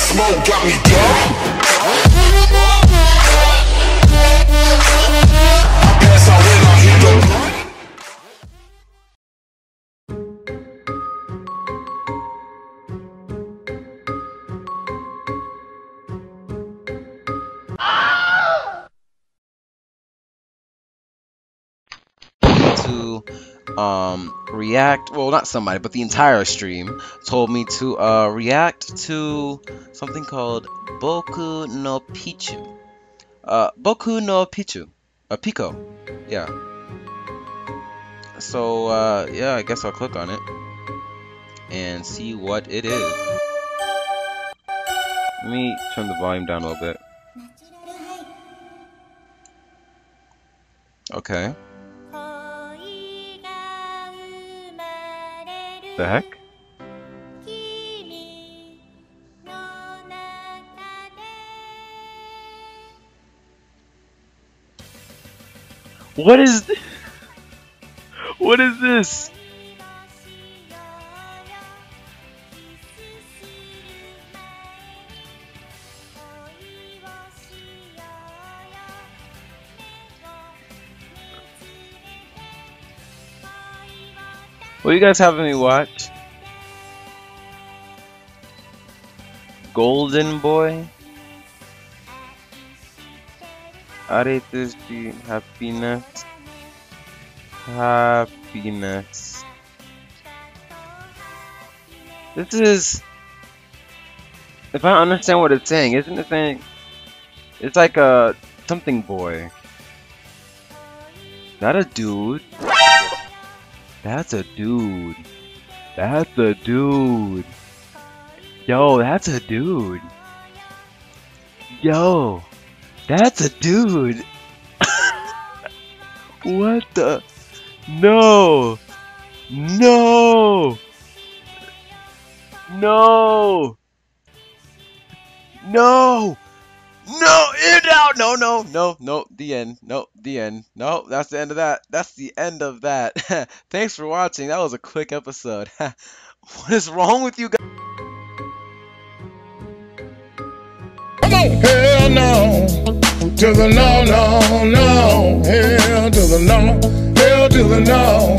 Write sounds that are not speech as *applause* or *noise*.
smoke got me drunk. To um react well not somebody but the entire stream told me to uh react to something called Boku no Pichu. Uh Boku no Pichu. Uh Pico. Yeah. So uh yeah I guess I'll click on it and see what it is. Let me turn the volume down a little bit. Okay the heck What is *laughs* What is this? What you guys having me watch? Golden Boy? Aretes de happiness. Happiness. This is. If I understand what it's saying, isn't it saying. It's like a. Something boy. Not a dude? That's a dude. That's a dude. Yo, that's a dude. Yo, that's a dude. *laughs* what the? No. No. No. No. No, it out. No, no, no, no. The end. No, the end. No, that's the end of that. That's the end of that. *laughs* Thanks for watching. That was a quick episode. *laughs* what is wrong with you guys? Hell no. To the no, no, no. Hell to the no. Hell to the no.